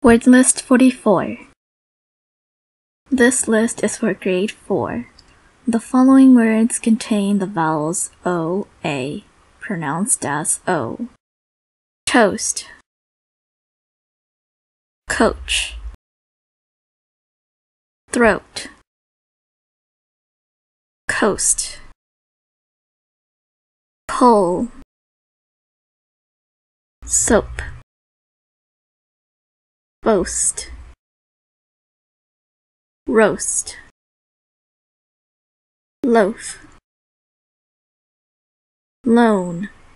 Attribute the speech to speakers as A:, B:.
A: Word list 44. This list is for grade 4. The following words contain the vowels O, A, pronounced as O. Toast. Coach. Throat. Coast. Pole. Soap. Boast. Roast. Loaf. Loan.